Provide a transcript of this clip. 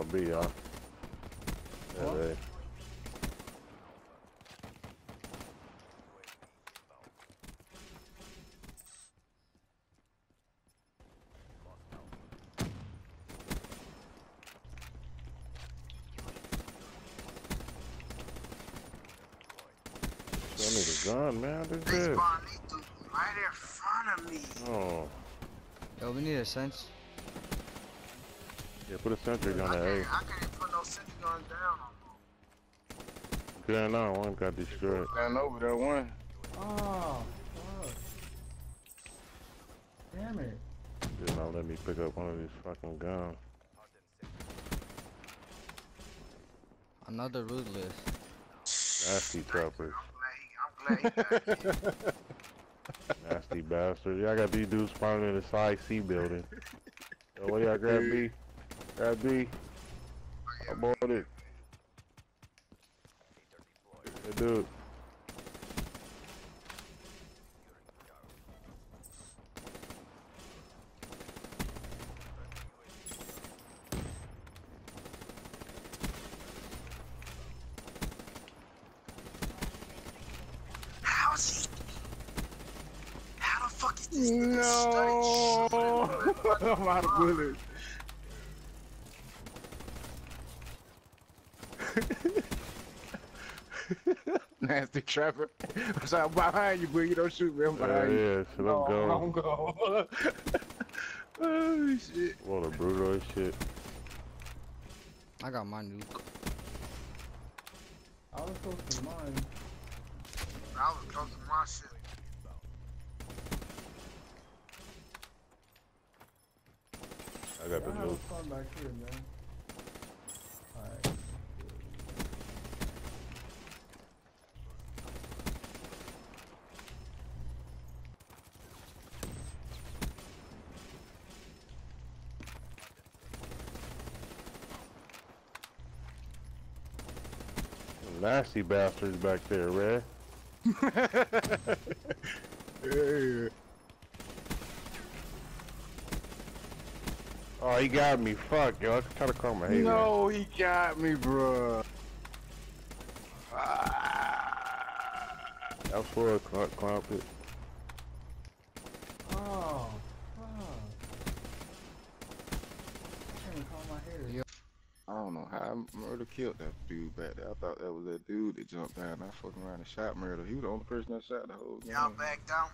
about B, y'all. Yeah, What? they. I need a gun, man. This They is. spawned right in front of me. Oh. Yo, we need a sense. Yeah, put a sentry gun on can't, A. I can't put no sentry gun down no more. Yeah, no, one got destroyed. Down over there, one. Oh, fuck. Damn it. Did not let me pick up one of these fucking guns. Another ruthless. Nasty trappers. I'm glad I'm glad he got. Nasty bastard. Y'all got these dudes spawning in the side C building. Yo, what y'all grab B? B. I'm on it. Yeah, dude. How is? How the fuck is this No! I'm out of bullets. Nasty trapper. So I'm behind you, but you don't shoot me. I'm Yeah, behind you. yeah, so No, let's go. I'm go. oh shit. What a brutal shit. I got my nuke. I was close to mine. I was close to my shit. I got the Y'all have nuke. fun back here, man. Nasty bastards back there, Red. Yeah. Oh, he got me. Fuck, yo. I try to call my hater. No, he got me, bruh. Ah. That's for a cl climb it. Oh, fuck. I can't call my hater. I don't know how murder killed that dude back there. I thought that was that dude that jumped down. I fucking around and shot murder. He was the only person that shot the whole game. Y'all back down.